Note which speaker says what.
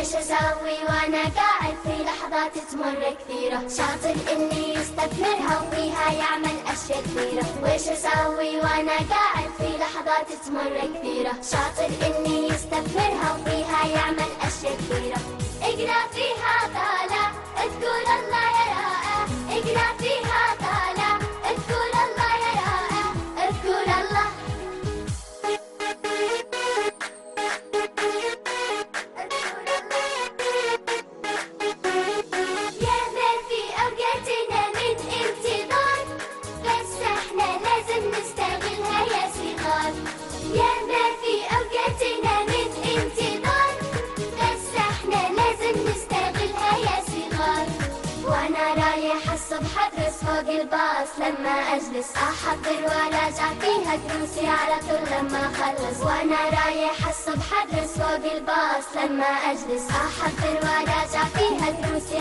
Speaker 1: إيش أسوي وأنا قاعد في لحظات تمر كثيرة؟ شاطر إني أستثمر هويها يعمل أشياء كثيرة. وايش أسوي وأنا قاعد في لحظات تمر كثيرة؟ شاطر إني أستثمر هويها يعمل أشياء كثيرة. اقرأ في هذا الصبح أدرس فوق الباص لما أجلس. أحضر وراجع فيها دروسي على طول لما أخلص. وأنا رايح الصبح أدرس فوق الباص لما أجلس. أحضر وراجع فيها دروسي